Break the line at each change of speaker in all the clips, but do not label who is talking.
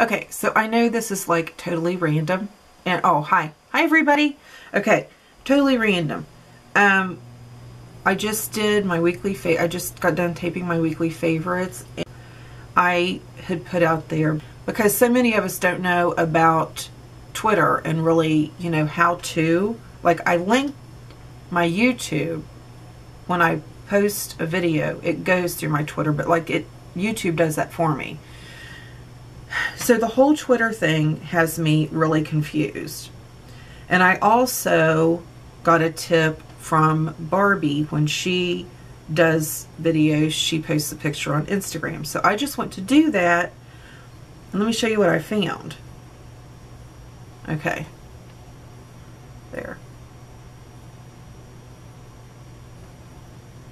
Okay, so I know this is like totally random. And oh, hi. Hi everybody. Okay, totally random. Um I just did my weekly fa I just got done taping my weekly favorites. And I had put out there because so many of us don't know about Twitter and really, you know, how to like I linked my YouTube when I post a video, it goes through my Twitter, but like it YouTube does that for me. So the whole Twitter thing has me really confused. And I also got a tip from Barbie when she does videos, she posts a picture on Instagram. So I just went to do that. And let me show you what I found. Okay. There.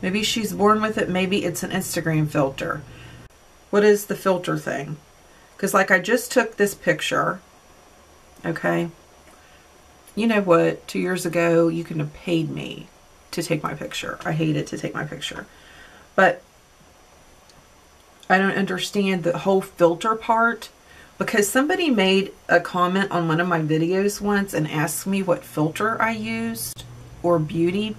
Maybe she's born with it. Maybe it's an Instagram filter. What is the filter thing? Because like I just took this picture, okay? You know what? Two years ago, you could have paid me to take my picture. I hated to take my picture. But I don't understand the whole filter part because somebody made a comment on one of my videos once and asked me what filter I used or beauty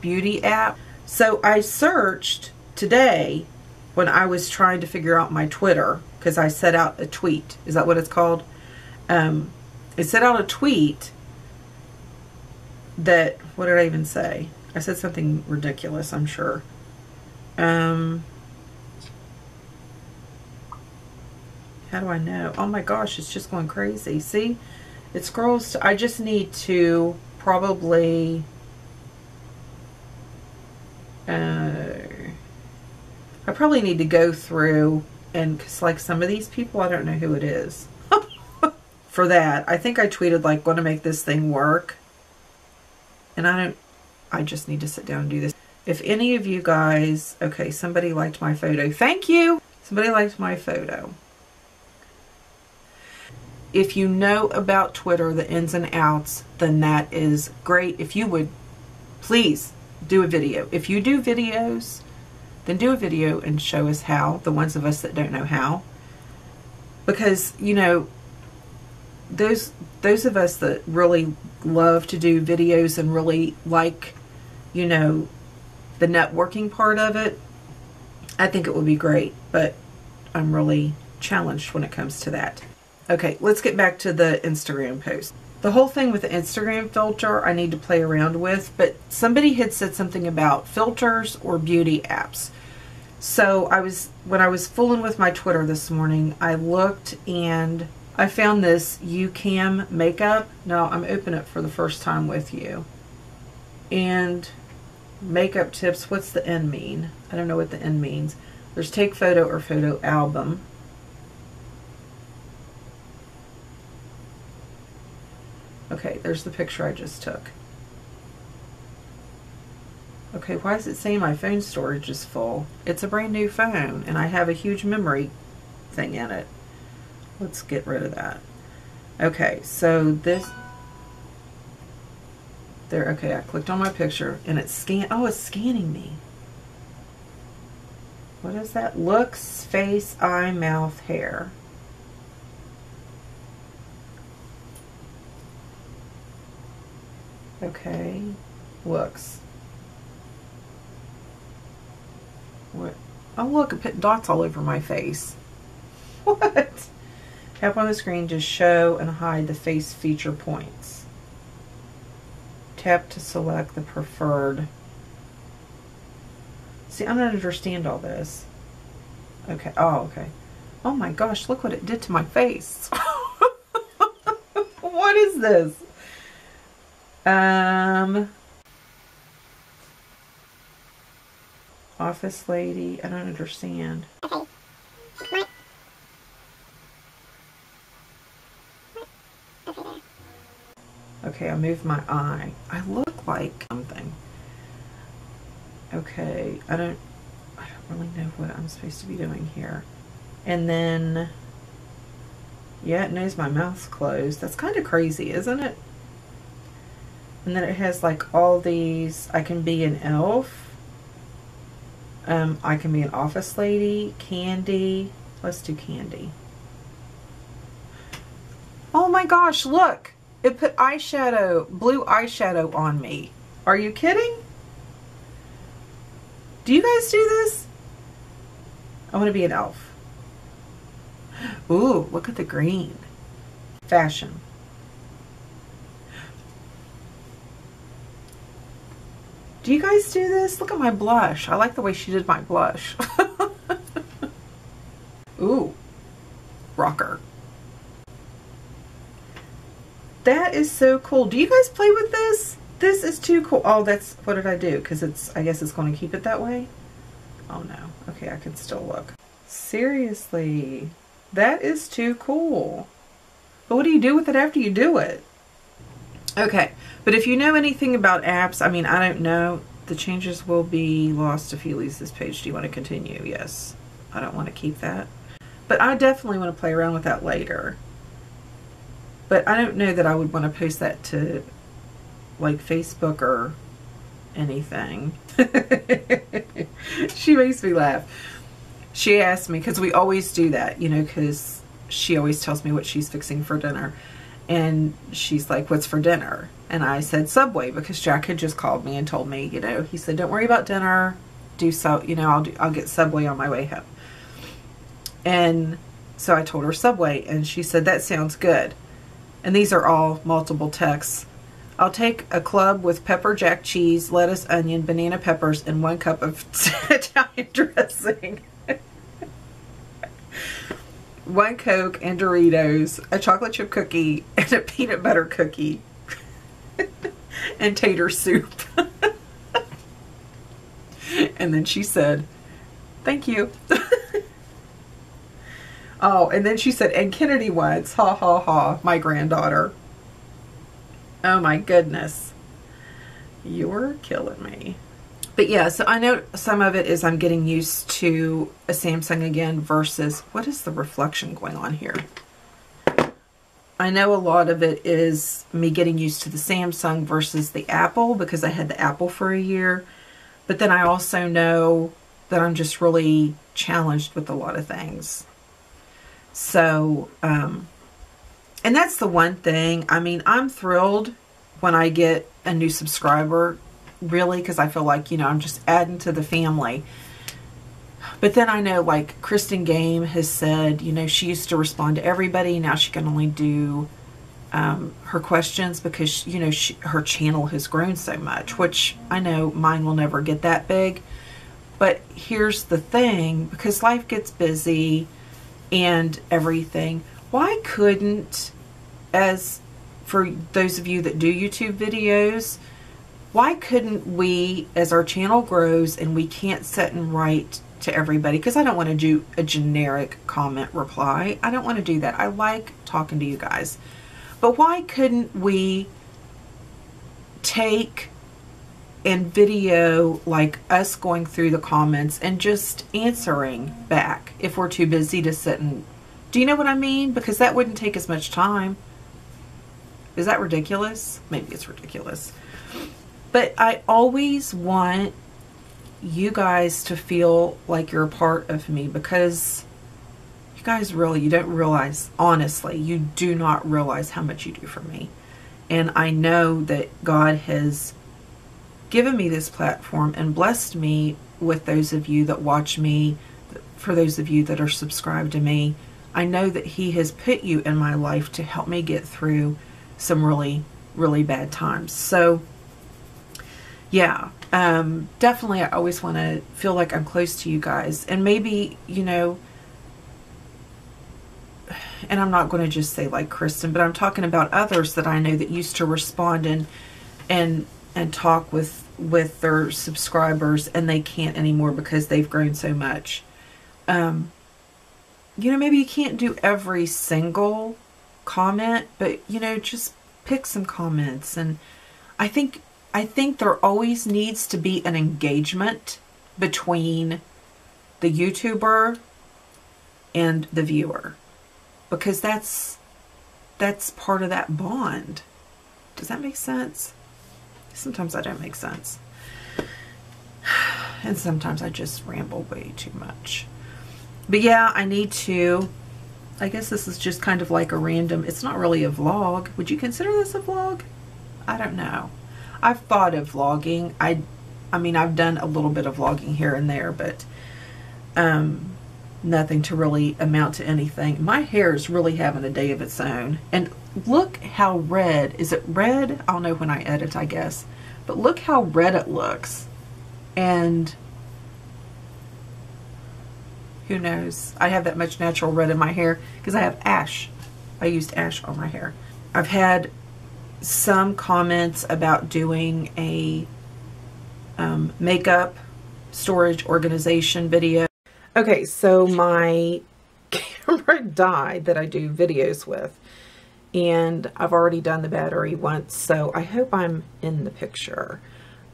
beauty app. So I searched today when I was trying to figure out my Twitter because I set out a tweet. Is that what it's called? Um, I set out a tweet that, what did I even say? I said something ridiculous, I'm sure. Um, how do I know? Oh my gosh, it's just going crazy. See? It scrolls to, I just need to probably, uh, I probably need to go through and because like some of these people, I don't know who it is. For that, I think I tweeted like, want to make this thing work. And I don't, I just need to sit down and do this. If any of you guys, okay, somebody liked my photo. Thank you. Somebody liked my photo. If you know about Twitter, the ins and outs, then that is great. If you would, please do a video. If you do videos, then do a video and show us how, the ones of us that don't know how. Because, you know, those those of us that really love to do videos and really like, you know, the networking part of it, I think it would be great, but I'm really challenged when it comes to that. Okay, let's get back to the Instagram post. The whole thing with the Instagram filter I need to play around with, but somebody had said something about filters or beauty apps. So I was, when I was fooling with my Twitter this morning, I looked and I found this YouCam makeup. Now I'm opening it for the first time with you. And makeup tips, what's the N mean? I don't know what the N means. There's take photo or photo album. Okay, there's the picture I just took. Okay, why is it saying my phone storage is full? It's a brand new phone and I have a huge memory thing in it. Let's get rid of that. Okay, so this, there, okay, I clicked on my picture and it's scan, oh, it's scanning me. What is that? Looks, face, eye, mouth, hair. Okay, looks. What? Oh, look, it put dots all over my face. What? Tap on the screen to show and hide the face feature points. Tap to select the preferred. See, I don't understand all this. Okay. Oh, okay. Oh my gosh, look what it did to my face. what is this? Um, Office lady. I don't understand. Okay. Okay, I moved my eye. I look like something. Okay, I don't I don't really know what I'm supposed to be doing here. And then yeah, it knows my mouth's closed. That's kind of crazy, isn't it? And then it has like all these I can be an elf um, I can be an office lady, candy. Let's do candy. Oh my gosh, look. It put eyeshadow, blue eyeshadow on me. Are you kidding? Do you guys do this? I want to be an elf. Ooh, look at the green. Fashion. Do you guys do this? Look at my blush. I like the way she did my blush. Ooh, rocker. That is so cool. Do you guys play with this? This is too cool. Oh, that's, what did I do? Because it's, I guess it's going to keep it that way. Oh no. Okay, I can still look. Seriously. That is too cool. But what do you do with it after you do it? Okay, but if you know anything about apps, I mean, I don't know. The changes will be lost if you leaves this page. Do you want to continue? Yes. I don't want to keep that. But I definitely want to play around with that later. But I don't know that I would want to post that to like Facebook or anything. she makes me laugh. She asked me, because we always do that, you know, because she always tells me what she's fixing for dinner. And she's like, what's for dinner? And I said Subway because Jack had just called me and told me, you know, he said, don't worry about dinner. Do so, you know, I'll do, I'll get Subway on my way home. And so I told her Subway and she said, that sounds good. And these are all multiple texts. I'll take a club with pepper jack cheese, lettuce, onion, banana peppers, and one cup of Italian dressing. one Coke and Doritos, a chocolate chip cookie, and a peanut butter cookie. and tater soup. and then she said, thank you. oh, and then she said, and Kennedy once, ha ha ha, my granddaughter. Oh my goodness. You're killing me. But yeah, so I know some of it is I'm getting used to a Samsung again versus, what is the reflection going on here? I know a lot of it is me getting used to the Samsung versus the Apple because I had the Apple for a year. But then I also know that I'm just really challenged with a lot of things. So, um, and that's the one thing. I mean, I'm thrilled when I get a new subscriber really because I feel like, you know, I'm just adding to the family. But then I know like Kristen Game has said, you know, she used to respond to everybody. Now she can only do um, her questions because, you know, she, her channel has grown so much, which I know mine will never get that big. But here's the thing, because life gets busy and everything, why couldn't, as for those of you that do YouTube videos, why couldn't we, as our channel grows and we can't sit and write to everybody, because I don't want to do a generic comment reply. I don't want to do that. I like talking to you guys. But why couldn't we take and video like us going through the comments and just answering back if we're too busy to sit and do you know what I mean? Because that wouldn't take as much time. Is that ridiculous? Maybe it's ridiculous. But I always want you guys to feel like you're a part of me because you guys really, you don't realize, honestly, you do not realize how much you do for me. And I know that God has given me this platform and blessed me with those of you that watch me, for those of you that are subscribed to me. I know that He has put you in my life to help me get through some really, really bad times. So, yeah, um, definitely I always want to feel like I'm close to you guys. And maybe, you know, and I'm not going to just say like Kristen, but I'm talking about others that I know that used to respond and and and talk with with their subscribers and they can't anymore because they've grown so much. Um, you know, maybe you can't do every single comment, but you know, just pick some comments and I think I think there always needs to be an engagement between the YouTuber and the viewer because that's that's part of that bond. Does that make sense? Sometimes I don't make sense. And sometimes I just ramble way too much. But yeah, I need to I guess this is just kind of like a random, it's not really a vlog. Would you consider this a vlog? I don't know. I've thought of vlogging. I, I mean, I've done a little bit of vlogging here and there, but um, nothing to really amount to anything. My hair is really having a day of its own. And look how red, is it red? I'll know when I edit, I guess. But look how red it looks. And who knows? I have that much natural red in my hair because I have ash. I used ash on my hair. I've had some comments about doing a um, makeup storage organization video. Okay, so my camera died that I do videos with and I've already done the battery once so I hope I'm in the picture.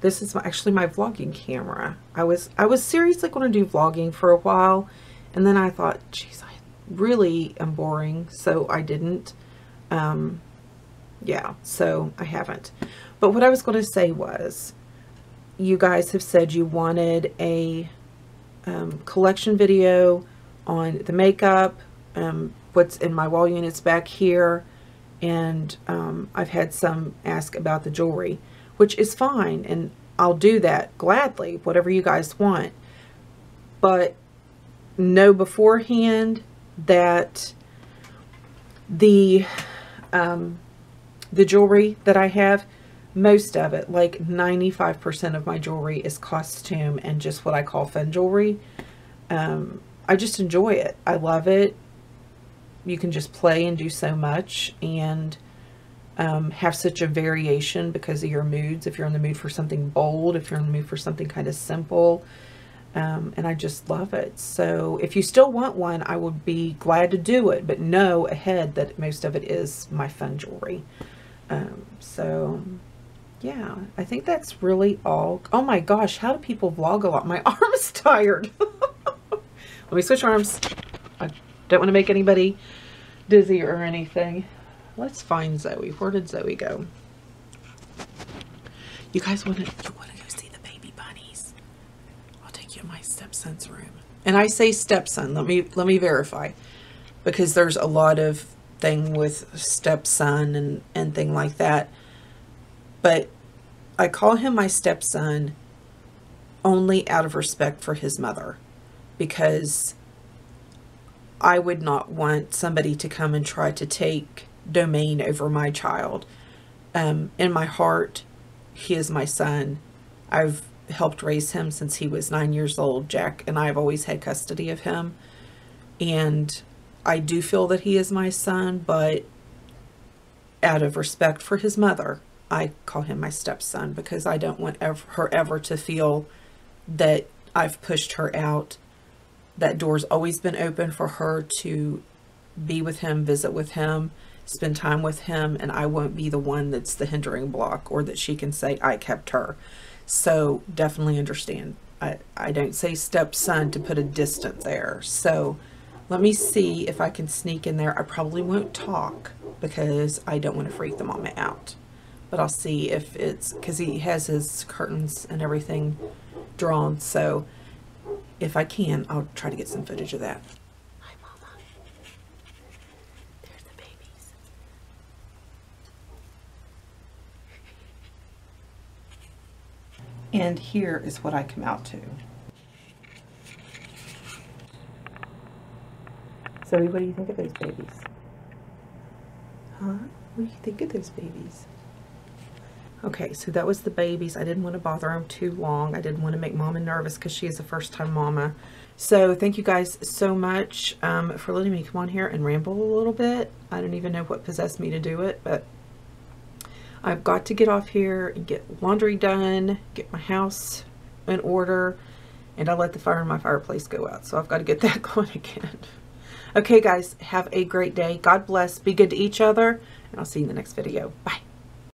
This is actually my vlogging camera. I was I was seriously going to do vlogging for a while and then I thought, geez, I really am boring, so I didn't. Um, yeah, so I haven't. But what I was going to say was, you guys have said you wanted a um, collection video on the makeup, um, what's in my wall units back here, and um, I've had some ask about the jewelry, which is fine, and I'll do that gladly, whatever you guys want. But know beforehand that the um, the jewelry that I have, most of it, like 95% of my jewelry is costume and just what I call fun jewelry. Um, I just enjoy it. I love it. You can just play and do so much and um, have such a variation because of your moods. If you're in the mood for something bold, if you're in the mood for something kind of simple, um, and I just love it. So if you still want one, I would be glad to do it, but know ahead that most of it is my fun jewelry. Um, so yeah, I think that's really all. Oh my gosh, how do people vlog a lot? My arm is tired. Let me switch arms. I don't want to make anybody dizzy or anything. Let's find Zoe. Where did Zoe go? You guys want to, you want to go see the baby bunnies? I'll take you to my stepson's room. And I say stepson, let me let me verify. Because there's a lot of thing with stepson and, and thing like that. But I call him my stepson only out of respect for his mother. Because I would not want somebody to come and try to take domain over my child. Um, in my heart, he is my son. I've helped raise him since he was nine years old. Jack and I have always had custody of him. And I do feel that he is my son, but out of respect for his mother, I call him my stepson because I don't want ever, her ever to feel that I've pushed her out. That door's always been open for her to be with him, visit with him, spend time with him, and I won't be the one that's the hindering block or that she can say I kept her. So definitely understand. I, I don't say stepson to put a distance there. So let me see if I can sneak in there. I probably won't talk because I don't want to freak the mama out. But I'll see if it's, because he has his curtains and everything drawn. So if I can, I'll try to get some footage of that. Hi, Mama. There's the babies. And here is what I come out to. Zoe, what do you think of those babies? Huh? What do you think of those babies? Okay, so that was the babies. I didn't want to bother them too long. I didn't want to make Mama nervous because she is a first-time mama. So thank you guys so much um, for letting me come on here and ramble a little bit. I don't even know what possessed me to do it, but I've got to get off here and get laundry done, get my house in order, and I let the fire in my fireplace go out. So I've got to get that going again. Okay, guys, have a great day. God bless. Be good to each other, and I'll see you in the next video. Bye.